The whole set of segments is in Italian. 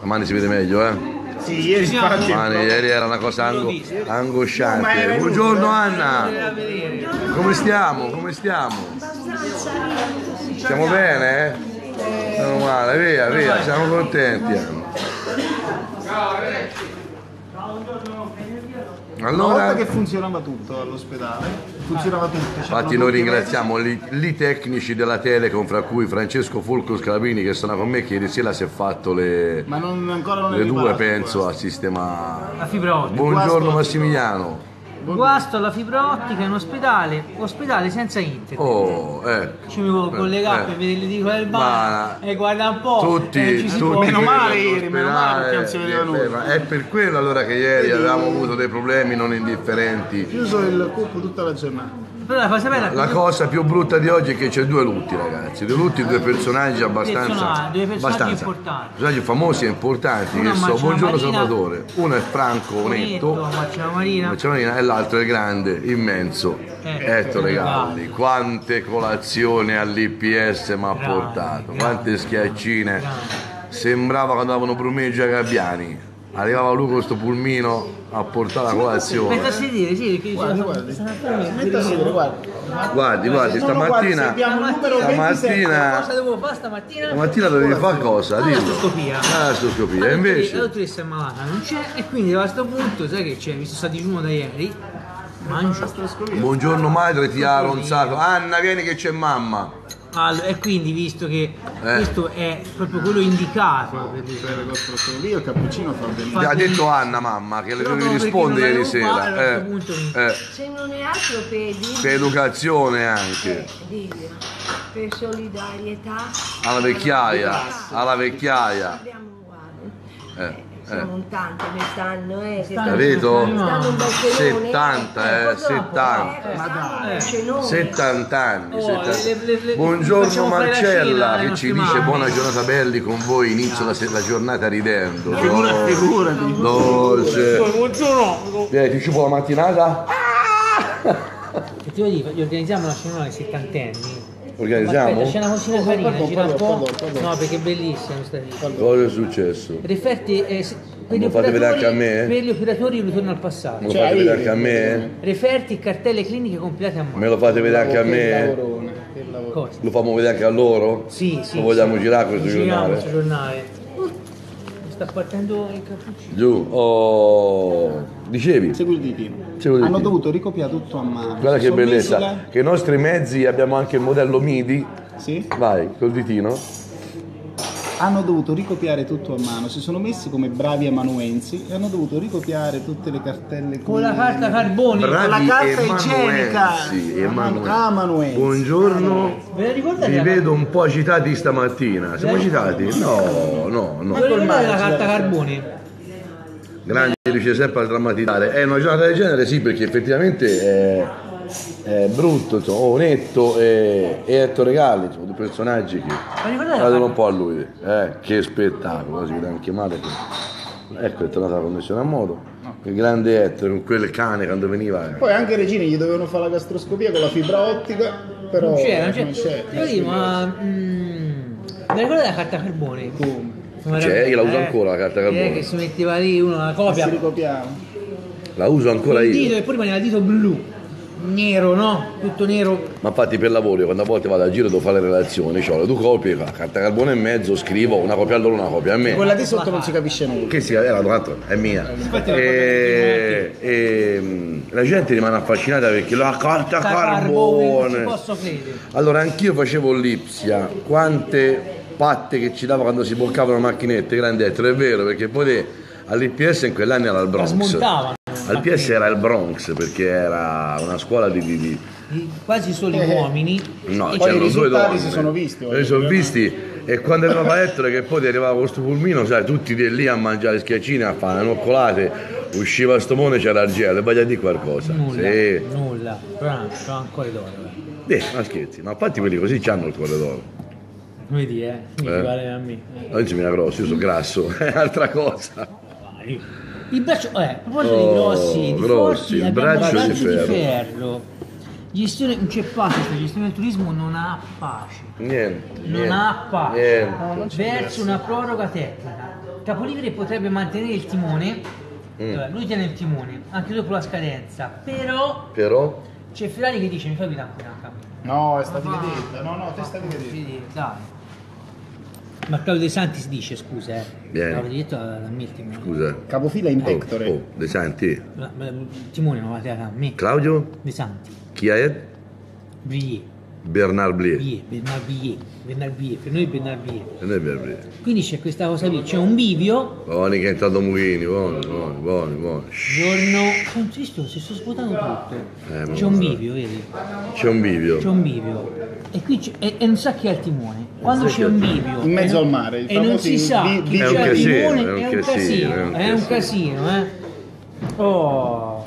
Domani si vede meglio, eh? Sì, ieri infatti. Domani, ieri era una cosa ango- angosciante. Buongiorno Anna, come stiamo? Come stiamo? Stiamo bene? eh? Meno male, via, via, siamo contenti Anna. Una volta Allora, che funzionava tutto all'ospedale, funzionava tutto. infatti noi i ringraziamo gli, gli tecnici della Telecom, fra cui Francesco Fulco Scalabrini che sono con me, che ieri sera si è fatto le, non, ancora non è le due, riparato penso, questo. a sistema. La fibra ottica. Buongiorno Massimiliano. Guasto alla fibra ottica in ospedale, ospedale senza internet. Oh, ecco. Ci mi devo collegare eh. per vedere le dico del Ma- bar e guarda un po'. Tutti, e ci si tutti può- Meno male ieri, meno male, perché non si vedeva all'ospedale, nulla. eh, È per quello allora che ieri avevamo avuto dei problemi non indifferenti. Chiuso il cupo tutta la giornata. Però la cosa bella La cosa più brutta di oggi è che c'è due lutti, ragazzi. Due lutti, due personaggi abbastanza. Due personaggi abbastanza- importanti. Personaggi famosi e importanti. Che so, buongiorno Marina. Salvatore. Uno è Franco Onetto, Marina. Marcello Marina, e l'altro è grande, immenso Eh, Ettore Galli. Galli. Quante colazioni all'IPS mi ha portato, quante schiaccine. grande. Sembrava che andavano brumeggi a Gabbiani. Arrivava lui con questo pulmino a portare la colazione. Aspetta a sedere, sì, perché Guardi, guardi. Metta a sedere, guardi. Guardi, stamattina. Stamattina. Cosa devo fare stamattina? Stamattina dovevi fare cosa? La Dillo. gastroscopia. Ah, La gastroscopia. E La invece. dottoressa è malata, non c'è e quindi a questo punto, sai che c'è, visto sta digiuno da ieri, mangio. Buongiorno madre, ti ha ronzato. Anna, vieni che c'è mamma. Allora, e quindi visto che Eh. questo è proprio quello indicato per il cappuccino fa Ti benissimo. ha detto Anna, mamma, che dovevi proprio rispondere perché ieri sera. questo Eh, punto eh, Se non è altro per per educazione anche. eh, per solidarietà Alla vecchiaia, alla vecchiaia. abbiamo uguale. Eh, Siamo in tante quest'anno, eh, stanno bel cenone, 70, eh, 70. eh, quest'anno Eh. un cenone. 70 anni. Oh, 70. le- le- le- Buongiorno Marcella che ci dice buona giornata belli con voi, inizio la, la giornata ridendo. Figura, figurati. Dolce. Buongiorno! Vieni, ti sciupo la mattinata? Che ti voglio dire, gli organizziamo la cena ai settantenni. Organizziamo? Aspetta, c'è una cosina carina, Pardon, gira un po'. pardon, pardon. No, perché è bellissima questa vita. Cosa è successo? Referti eh, se- per, gli lo fate vedere anche a operatori- me? per gli operatori ritorno al Me passato. lo Cioè, fate vedere ieri, anche a me? Referti, cartelle cliniche compilate a mano. Me lo fate vedere anche a Che me? lavorone, che lavoro. Cosa? Lo fammo vedere anche a loro? Sì, sì. Lo vogliamo sì. girare questo Giriamo giornale? questo giornale. Sta partendo il cappuccino. Giù, oh, dicevi? Segui il ditino. Segui il Hanno dovuto ricopiare tutto a mano. Guarda che bellezza, messi là- che i nostri mezzi abbiamo anche il modello MIDI. Sì? Vai, col ditino. Hanno dovuto ricopiare tutto a mano, si sono messi come bravi amanuensi e hanno dovuto ricopiare tutte le cartelle Con la carta carbone. Bravi la carta igienica. Emanuensi. Amanuensi. Buongiorno, Ve la ricordate? vi vedo un po' agitati stamattina. Siamo agitati? No, no, no. ricordate la carta carbone? Grandi riesce sempre a drammatizzare. È una giornata del genere, sì, perché effettivamente è, è brutto, insomma, Onetto e, e Ettore Galli, sono due personaggi che guardano un po' a lui. Eh, che spettacolo, si vede anche male. che- Ecco, è tornata la connessione a modo. Il grande Ettore con quel cane quando veniva. eh. Poi anche Regini gli dovevano fare la gastroscopia con la fibra ottica, però Non c'era, non c'era. non c'è. Io dico, ma... Mm, mi ricordate la carta carbone? Come? C'è, era- io la uso eh, ancora la carta carbone. eh, che si metteva lì uno la copia. La uso ancora il dito io. e poi rimaneva il dito blu. Nero, no? Tutto nero. Ma infatti per lavoro, io quando a volte vado a giro devo fare le relazioni, ho le due copie, la carta carbone in mezzo, scrivo una copia a loro, una copia a me. Quella di sotto non si capisce nulla. Che sia, era l'altro, è mia. E, e, mm, la gente rimane affascinata perché la carta Carbone, non ci carbone. posso credere. Allora anch'io facevo l'Ipsia, quante patte che ci dava quando si bloccavano macchinette, grandetto, è vero, perché poi all'IPS in quell'anno era il Bronx. Smontavano. All'IPS era il Bronx perché era una scuola di- di- di, Quasi solo Eh. uomini. No, Poi c'erano i due donne. si sono visti, Si sono visti e quando arrivava Ettore che poi ti arrivava questo pulmino, sai, tutti di lì a mangiare schiaccine, a fare le noccolate, usciva sto mone c'era il gelo, vai a dire qualcosa. Nulla. Sì. Nulla. Però c'ho ancora d'oro. eh. Eh, ma scherzi, ma infatti quelli così c'hanno il cuore d'oro. Vedi, eh? Mi Eh. vale a me. Eh. Oggi mi grosso, io sono grasso, è altra cosa. Vai. Il braccio, eh, a proposito Oh, di grossi, di grossi, forti, il abbiamo braccio di ferro. ferro. Gestione, non c'è pace, questa gestione del turismo non ha pace. Niente. Non niente, ha pace. Niente. Verso una proroga tecnica. Capolivere potrebbe mantenere il timone, Mm. allora, lui tiene il timone anche dopo la scadenza, però Però c'è Ferrari che dice mi fai guidare ancora un cammino. No, è stata va. vedetta. No, no, te stavi vedetta. Dai. Ma Claudio De Santis dice, scusa, eh. L'avrei detto a me timone. scusa. Capofila in Oh, Pectore. oh, De Santi. La- Il timone non la a me. Claudio? De Santi. Chi è? Brillier. Bernard Blier. Bernard Brillier. Bernard Brillier. Per noi Bernard Brillier. E noi Bernard Blier. Quindi c'è questa cosa lì, c'è un bivio, Buoni che è entrato Mughini, buoni, buoni, buoni, buoni. giorno... Sono tristo, si sto svuotando tutto. Eh, ma C'è un bivio, vedi? C'è un bivio. C'è un bivio. E qui c'è, e, e non sa chi ha il timone. Quando c'è un bivio In mezzo al mare, e non si sa chi c'ha È un il casino, timone, è un è un casino, casino, è un un casino. casino, eh. Oh.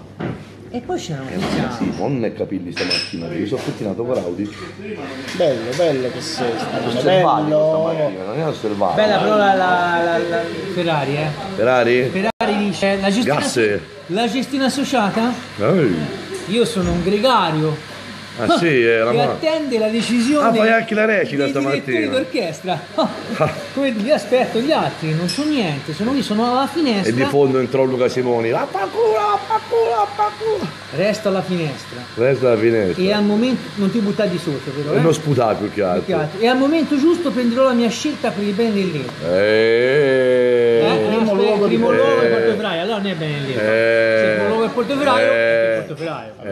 E poi c'è una notizia. Sì, non ne capelli stamattina, mi sono pettinato con Audi. Bello, bello che sei stato. Stamattina, non è un selvatico. Bella però la, la- la- la- Ferrari, eh. Ferrari? Ferrari dice la gestione, Gasse. la gestione associata, Ehi. io sono un gregario. Ah sì, era che ma... attende la decisione Ah, fai anche la recita stamattina. d'orchestra. Come dire, aspetto gli altri, non so niente, sono lì, sono alla finestra. E di fondo entrò Luca Simoni. Vaffanculo, vaffanculo, vaffanculo. Resto alla finestra. Resta la finestra. E al momento non ti buttare di sotto però, E eh? non sputare più che Più che altro. E al momento giusto prenderò la mia scelta per il bene dell'Inter. Eh, Eh, primo aspetta, luogo di- primo luogo è Eh. Portoferaio, allora non è bene lì. Eh. Se il primo luogo è Portoferaio, Eh. è Portoferaio. Eh.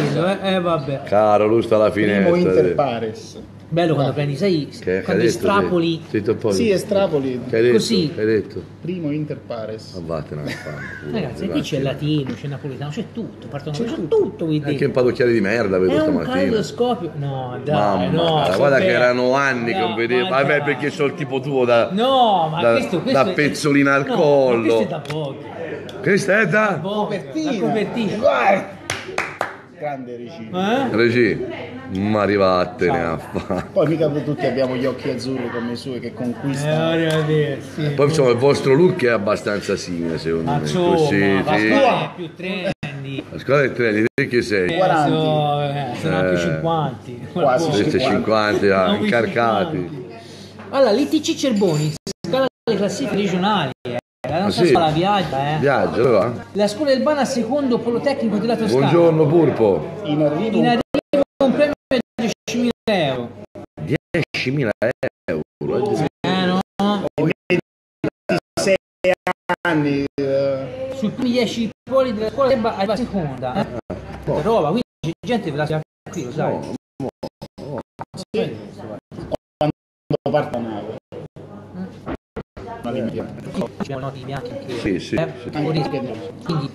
Dirlo, eh? Eh, vabbè. Caro, lui sta alla finestra. Primo Inter. Pares. Bello quando prendi, sai, Che, che quando detto? estrapoli. Un po'. Sì, Estrapoli. Che hai detto? Così. Che hai detto? Primo Inter Pares. Ma vattene a. Ragazzi, qui c'è latino, c'è napoletano, c'è tutto, partono c'è tutto qui Anche un padocchiere di merda vedo È un stamattina. caleidoscopio. No, dai, Mamma, no. guarda, so guarda che erano anni che No, non vedevo. ma Vabbè, dai. perché sono il tipo tuo da, No, ma da- questo, questo da è- pezzolina al no, collo. Questo è da poco. Questa è da Copertina. La copertina. Guarda! Grande regime. Eh? Regi, ma arrivatene a fa. Poi mica tutti abbiamo gli occhi azzurri come i suoi che Eh, conquistano. arrivederci. Poi insomma il vostro look è abbastanza simile secondo Ma me. insomma, Così, sì. Pasquale è più trendy. La scuola del treni, te che sei? Eh, 40. so, eh, sono anche Eh. 50. Quasi Questi 50 ah, incarcati. Allora, l'ITC Cerboni scala le classifiche regionali. Eh. La nostra Ah, sì? scuola viaggia, eh. Viaggio, dove va? La scuola del Bana secondo polo tecnico della Toscana. Buongiorno Purpo. In arrivo In arrivo un premio di 10.000 euro. 10.000 euro. Eh no? anni. eh, Sui primi 10 poli della scuola del Bana arriva seconda. Eh. Roba, quindi c'è gente che la sa qui, lo sai. quando parte la nave. Una limite. C'è noti bianchi anche. Sì, sì, eh. sì. Quindi,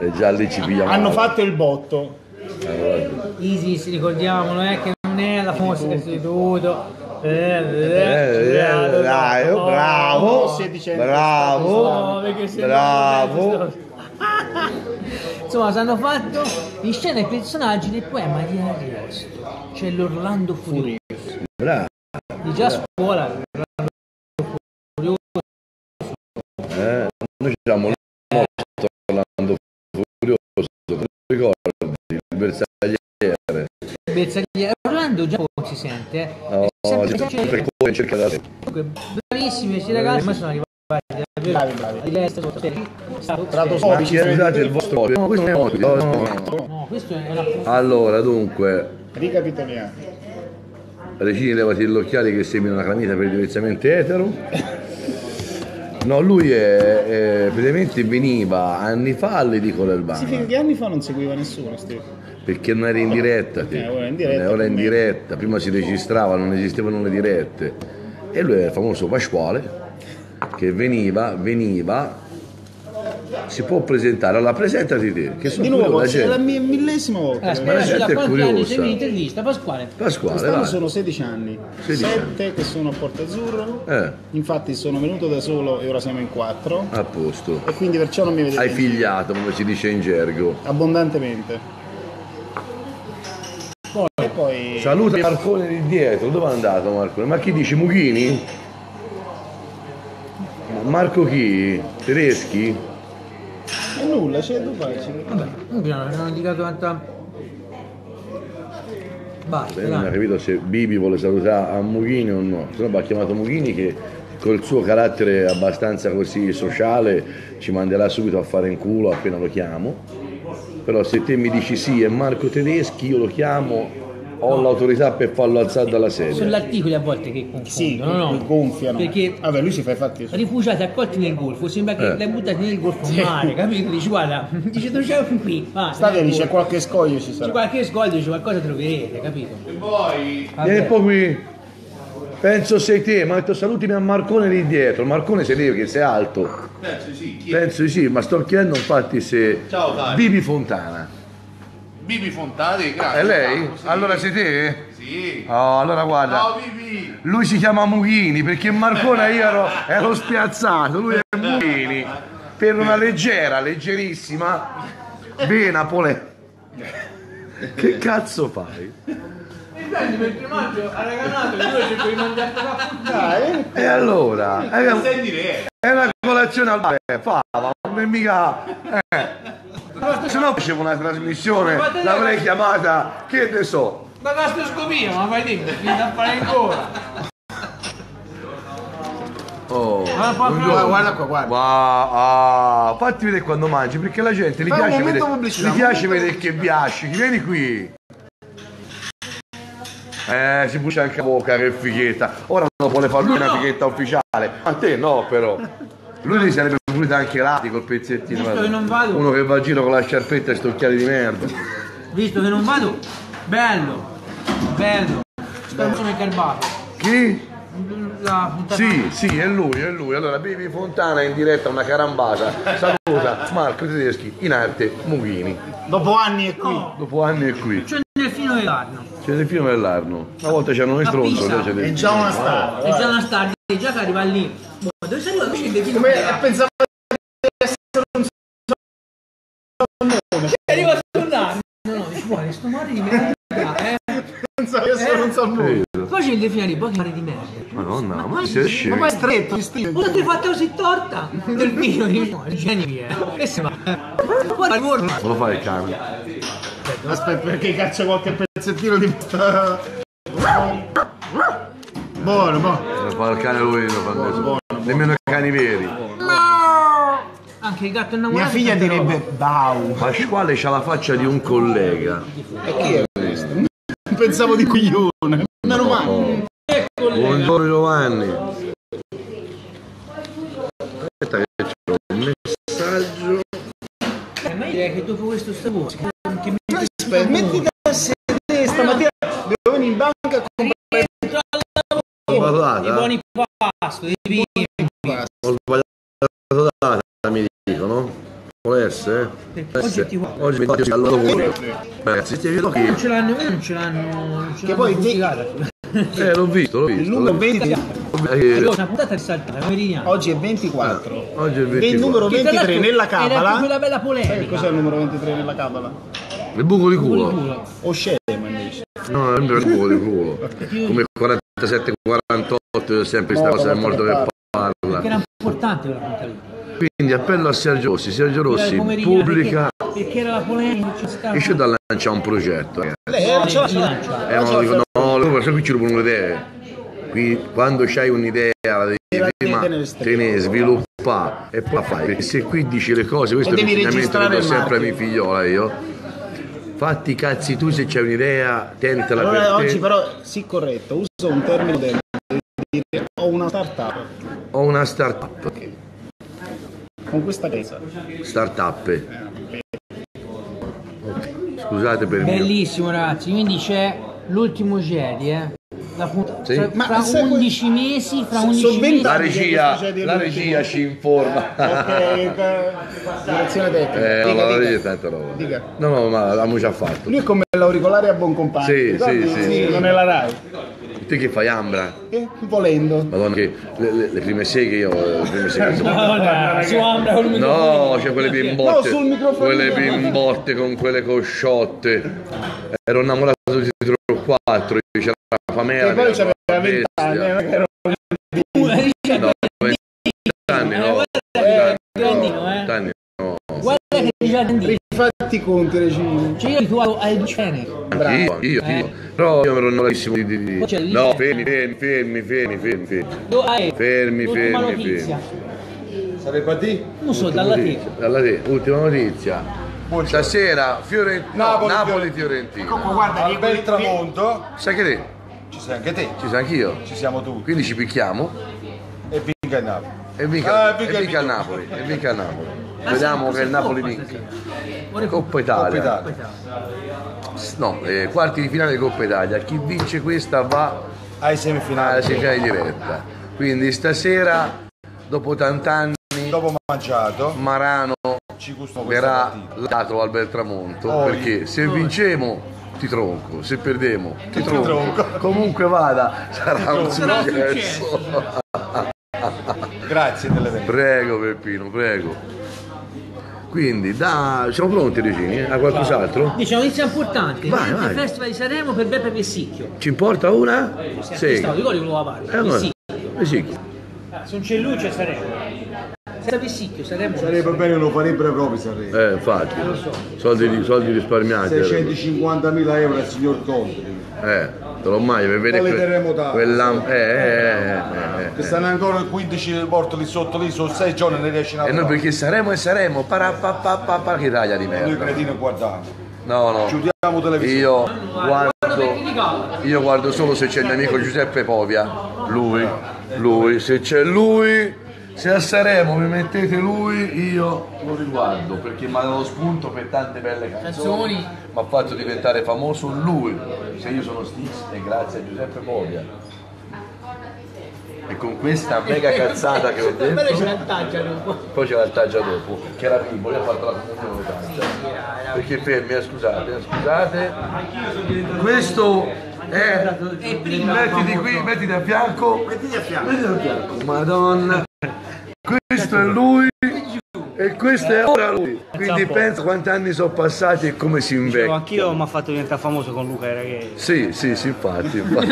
E già lì ci pigliamo. Hanno fatto il botto. ISIS, ricordiamolo, eh, che non è la famosa istituto. Eh, Eh, eh, dai, oh, bravo, dicendo bravo, se no- bravo. Insomma, si hanno fatto in scena i personaggi del poema di Ariosto. C'è l'Orlando Furioso. Bravo. Di già a scuola. Siamo morto Orlando Furioso, ricordi? Il bersagliere. Bersagliere. Orlando già si sente. No, si sempre corre in cerca da. Comunque, bravissimi questi ragazzi, ma sono arrivati Bravi, bravi. di destra, sotto, stato- Trato Ma solo. scusate il vostro No, questo non è odio. no, no. No, questo è una Allora, dunque, Ricapitoliamo. Regini levati gli occhiali che semina una clamita per diversamente etero. No, lui è, è- praticamente veniva anni fa all'edicola del Sì, Bana che anni fa non seguiva nessuno, Steve. perché non era in diretta. Eh, ora è in diretta, è ora in diretta, prima si registrava, non esistevano le dirette. E lui è il famoso Pasquale che veniva, veniva, si può presentare, allora presentati te, che sono Di nuovo, è la gente. mia millesima volta. Ah, Ma la spiegaci da gente è quanti anni curiosa. segui l'intervista, Pasquale? Pasquale, Quest'anno vai. sono 16 anni, 16 anni. 7 che sono a Porto Azzurro, Eh, infatti sono venuto da solo e ora siamo in 4 a posto. e quindi perciò non mi vedete Hai figliato, come si dice in gergo. abbondantemente. E poi Saluta Marcone di dietro, dove è andato Marcone? Ma chi dici Mughini? Ma Marco chi? Tedeschi? Nulla, c'è due facili. Comunque non hanno indicato tanta Basta, non ho dai. capito se Bibi vuole salutare a Mughini o no. Se no va chiamato Mughini che col suo carattere abbastanza così sociale ci manderà subito a fare in culo appena lo chiamo. Però se te mi dici sì è Marco Tedeschi, io lo chiamo, ho l'autorità per farlo alzare dalla Sono sedia. gli articoli a volte che Sì, confondono, no? che gonfiano. Perché Vabbè, lui si fa i fatti suoi. rifugiati accolti nel golfo, sembra che Eh. li hai buttati nel golfo mare, capito? Dici guarda, dice tu c'è qui, va, State lì, c'è qualche scoglio ci C'è sarà. qualche scoglio, dice qualcosa troverete, capito? Vieni Vabbè. un po' qui. Penso sei te, ma ho detto salutimi a Marcone lì dietro. Marcone sei te che sei alto. Penso di sì. Penso di sì, ma sto chiedendo infatti se. Ciao. Bibi Fontana. Bibi Fontani, grazie. È lei? Sì. Allora sei te? Sì. Oh, allora guarda. Ciao Bibi. Lui si chiama Mughini perché Marcone io ero, ero spiazzato, lui è Mughini. Per una leggera, leggerissima vena pole. Che cazzo fai? Dipende perché maggio ha regalato che io cerco di mangiarti la Dai, E allora? È, è una colazione al bar, fava, non è mica. Eh. Se no facevo una trasmissione, l'avrei chiamata, che ne so. Ma gastroscopia, ma fai dimmi, finita a fare ancora. Oh, giorno- guarda qua, guarda. Ma ah, fatti vedere quando mangi, perché la gente gli piace vedere, gli piace vedere che biascichi, vieni qui. Eh, si pulisce anche la bocca, che fighetta. Ora non vuole fare lui una fighetta ufficiale. A te no, però. Lui gli sarebbe pulito anche lati col pezzettino. Visto che non vado. Uno che va a giro con la sciarpetta e sti occhiali di merda. Visto che non vado, bello, bello. Sono il garbato. Chi? La puntata. Sì, sì, è lui, è lui. Allora, Bibi Fontana in diretta, una carambata. Saluta Marco Tedeschi, in arte Mughini. dopo anni è qui. Oh, Dopo anni è qui. c'è nel filo dell'arno. C'è nel film dell'Arno. Una volta c'erano i stronzo, È già una star. È già una star, è già che arriva lì. Boh, Dove sei il delfino Come pensavo di essere un nome. È arrivato sull'arno. No, no, dici, guarda, sto mare di merda, eh. Pensavo di essere un salmone. Poi c'è il delfino lì, poi che mare di merda. Madonna, ma sei Ma scemo. poi è stretto, ti stile. Cosa ti hai fatto così torta? Delfino, dici, no, il genio è. Che si fa? Poi al volo. Non lo fai il cane? Aspetta, perché caccia qualche pezzettino di... Buono, buono. Fa il cane lui, lo fa adesso. Nemmeno i cani veri. Anche il gatto innamorato. Mia figlia direbbe. Bau. Pasquale c'ha la faccia di un collega. E chi è questo? Pensavo di coglione. Meno male. Oh. Buongiorno Giovanni. Aspetta che c'è un messaggio. Eh, Ma io direi che dopo questo mi Aspetta, metti I buoni pasto, i vini. Ho sbagliato data, mi dicono. Può essere? Può Oggi ti guardo. Oggi mi faccio al lavoro. Ragazzi, ti vedo che. Non ce l'hanno, non ce l'hanno, non ce Che poi pubblicata. Eh, l'ho visto, l'ho visto. il numero l'ho 20. visto. Allora, una puntata risaltata, meridiana. Oggi è 24. Oggi è il Il 24. numero Che tra 23 l'altro nella Era quella cabala. bella Sai polemica. cos'è il numero 23 nella cabala? Il buco di Culo di culo. culo. O scema invece. No, è il buco di culo. Come 47, 48, sempre questa cosa è molto Che parla. era importante quella. Quindi appello a Sergio Rossi. Sergio Rossi pubblica Perché, perché era la polemica, c'è e c'è da lanciare un progetto. ragazzi. Lei la lancia. Eh, ma dico, no, perché qui ci rubo un'idea. Qui, quando c'hai un'idea, la devi prima nell'estremo. tenere, sviluppare e poi la fai. Perché se qui dici le cose, questo è un devi insegnamento che do sempre a mia figliola io. Fatti i cazzi tu se c'hai un'idea, tentala Allora per oggi te. però, sì corretto, uso un termine del devi dire ho una startup Ho una startup. con questa casa. Startup. Ok, Scusate per mio. Bellissimo ragazzi, quindi c'è l'ultimo Jedi, eh. La Sì. fra, Ma fra sai que- 11 mesi, fra So- 11 so mesi. La regia, cosa la regia ci informa. Ok, eh, direzione tecnica. Eh, no, dica, dica. tanta roba. Dica. No, no, ma l'abbiamo già fatto. Lui è come l'auricolare a buon compagno. Sì, ricordi? sì, sì. Non è la Rai. Te che fai ambra? Eh, volendo. Madonna che le, le- le prime seghe io le prime seghe insomma, Madonna, su Ambra con il microfono. No, c'è quelle bimbotte. No, sul microfono. Quelle bimbotte con quelle cosciotte. Ero innamorato di Titolo 4, c'era la Pamela. E poi c'aveva era 20 anni. bestia. eh, che ero- No, 20 anni, no. Eh, guarda che 20 grandino, eh. anni, no. Guarda che già grandino. Rifatti i conti, Regina. Cioè io abituato alle cene. Anch'io, anch'io, Eh. anch'io. Però io ero innamoratissimo di, di, lì- No, fermi, fermi, fermi, fermi, fermi, fermi. Do- ah, eh, Fermi, fermi, notizia. Sarebbe a te? Non so, dalla te. Dalla te, ultima notizia. Stasera Fiorentino, Napoli, Napoli, Fiorentina. Ma guarda, Al bel tramonto Sai che te? ci sei anche te, Ci sei anch'io. ci siamo tutti. Quindi ci picchiamo E vinca il Napoli. e vinca, Ah, e vinca vinca il vinca. Napoli. E vinca il Napoli. Vediamo che il Napoli vinca. Coppa Italia. Coppa Italia. No, eh, quarti di finale di Coppa Italia. Chi vince questa va Ai alla semifinali. semifinale diretta. Quindi stasera, dopo tant'anni, Dopo mangiato Marano verrà lato al bel tramonto Oh, perché se vincemo ti tronco, se perdiamo ti tronco. tronco. Comunque vada, sarà un Sarà un successo. Grazie dell'evento. Prego Peppino, prego. Quindi, da... siamo pronti Regini? A qualcos'altro? Dice una notizia importante. Vai, il vai. Festival di Sanremo per Beppe Vessicchio. Ci importa una? Sì. Stavo, ricordi quello la pare? Eh, allora. Vessicchio. Eh sì. Se non c'è lui c'è Sanremo. Senza Vessicchio Sanremo. Sarebbe bene lo farebbero proprio Sanremo. Eh, infatti. Soldi, soldi risparmiati. 650.000 euro al signor Conte. Eh, te l'ho mai per vedere Dalle que- terremotati. quell'am- eh, eh, eh, eh, Che eh. stanno ancora 15 morti lì sotto lì, sono 6 giorni ne riescono a E noi perché saremo e saremo, parapapapapa, che taglia di Noi merda. cretini guardiamo. No, no. Chiudiamo televisione. Io guardo, io guardo solo se c'è il mio amico Giuseppe Povia. Lui, lui, se c'è lui, se a Saremo mi mettete lui, io lo riguardo perché mi ha dato spunto per tante belle canzoni. Mi ha fatto diventare famoso lui. Se io sono Stix è grazie a Giuseppe Povia. E con questa mega cazzata che ho Però ci detto, vantaggia dopo. poi c'è la taggia dopo, che era Pippo, io ho fatto la comunione taggia. Perché fermi, eh, scusate, eh, scusate. Questo è. Mettiti qui, mettiti a fianco. Mettiti a fianco. Mettiti a fianco. Madonna. Questo è lui. E questo è ora lui. Quindi pensa quanti anni sono passati e come si Dicevo, invecchia. anch'io mi ha fatto diventare famoso con Luca Raghe. Sì, sì, sì, infatti. infatti.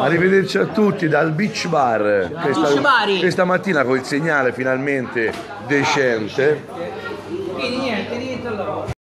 Arrivederci. A tutti dal Beach Bar. Questa, questa mattina col segnale finalmente decente.